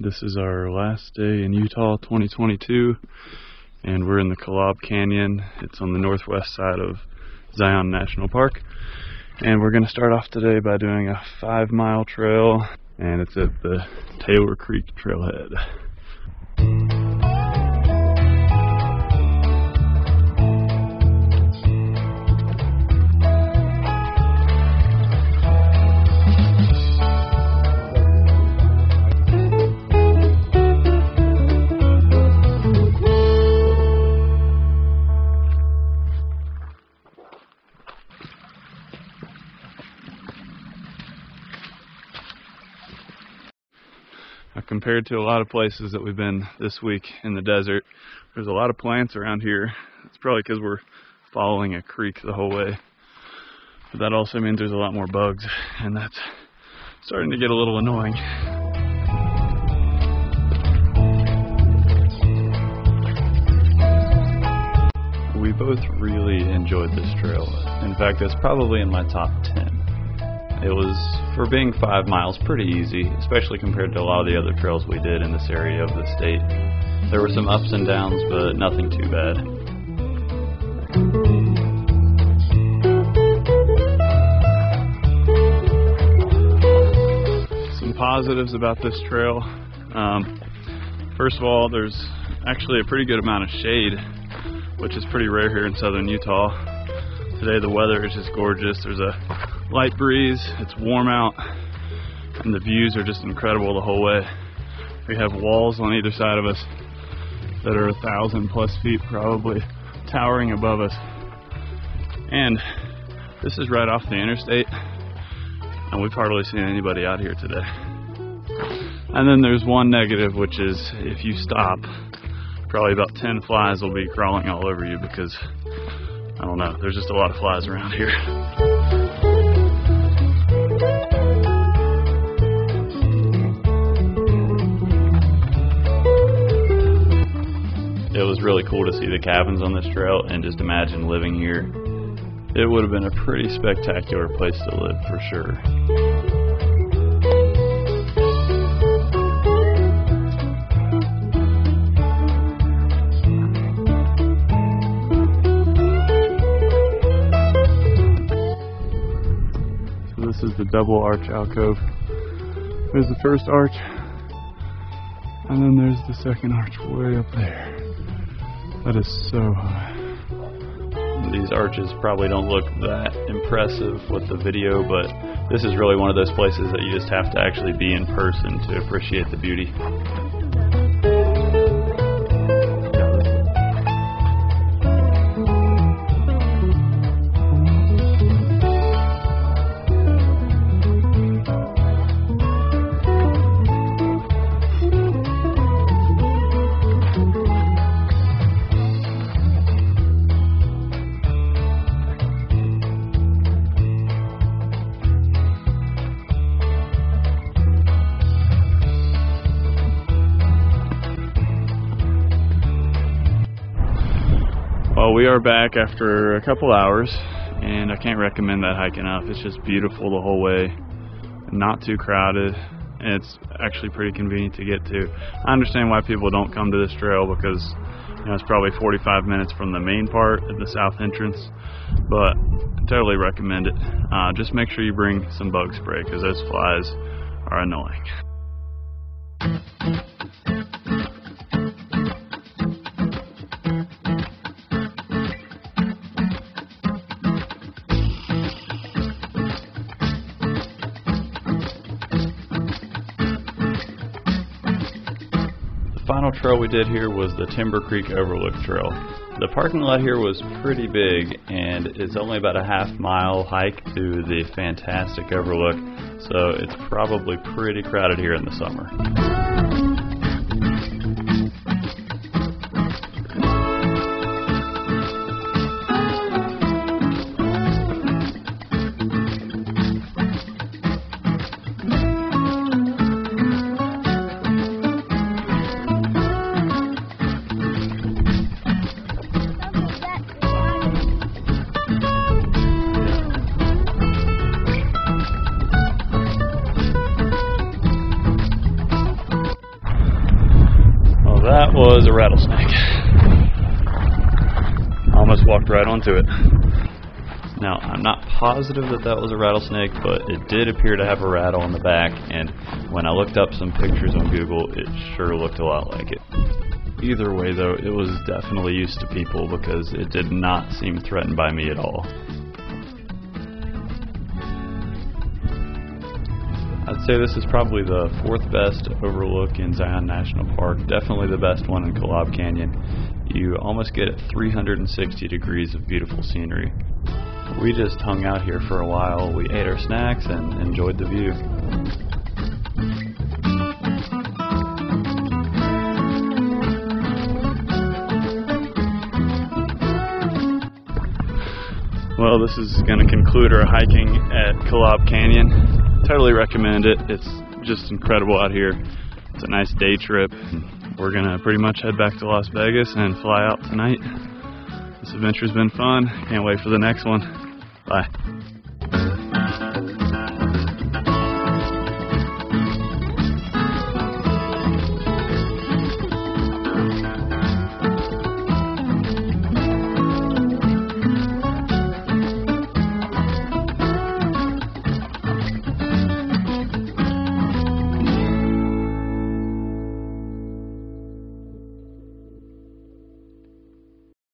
This is our last day in Utah 2022, and we're in the Kolob Canyon. It's on the northwest side of Zion National Park. And we're going to start off today by doing a five mile trail, and it's at the Taylor Creek Trailhead. Compared to a lot of places that we've been this week in the desert, there's a lot of plants around here. It's probably because we're following a creek the whole way. But that also means there's a lot more bugs, and that's starting to get a little annoying. We both really enjoyed this trail. In fact, it's probably in my top 10. It was, for being five miles, pretty easy, especially compared to a lot of the other trails we did in this area of the state. There were some ups and downs, but nothing too bad. Some positives about this trail. Um, first of all, there's actually a pretty good amount of shade, which is pretty rare here in southern Utah. Today the weather is just gorgeous. There's a light breeze, it's warm out, and the views are just incredible the whole way. We have walls on either side of us that are a thousand plus feet probably towering above us. And this is right off the interstate, and we've hardly seen anybody out here today. And then there's one negative, which is if you stop, probably about 10 flies will be crawling all over you because, I don't know, there's just a lot of flies around here. it was really cool to see the cabins on this trail and just imagine living here. It would have been a pretty spectacular place to live for sure. So this is the double arch alcove. There's the first arch, and then there's the second arch way up there. That is so high. These arches probably don't look that impressive with the video, but this is really one of those places that you just have to actually be in person to appreciate the beauty. Well, we are back after a couple hours, and I can't recommend that hike enough. It's just beautiful the whole way, not too crowded, and it's actually pretty convenient to get to. I understand why people don't come to this trail because you know, it's probably 45 minutes from the main part at the south entrance, but I totally recommend it. Uh, just make sure you bring some bug spray because those flies are annoying. Final trail we did here was the Timber Creek Overlook Trail. The parking lot here was pretty big and it's only about a half mile hike to the fantastic overlook, so it's probably pretty crowded here in the summer. Was a rattlesnake. Almost walked right onto it. Now, I'm not positive that that was a rattlesnake, but it did appear to have a rattle on the back, and when I looked up some pictures on Google, it sure looked a lot like it. Either way, though, it was definitely used to people because it did not seem threatened by me at all. I'd say this is probably the fourth best overlook in Zion National Park, definitely the best one in Kolob Canyon. You almost get 360 degrees of beautiful scenery. We just hung out here for a while, we ate our snacks and enjoyed the view. Well, this is going to conclude our hiking at Kolob Canyon totally recommend it. It's just incredible out here. It's a nice day trip. We're gonna pretty much head back to Las Vegas and fly out tonight. This adventure's been fun. Can't wait for the next one. Bye.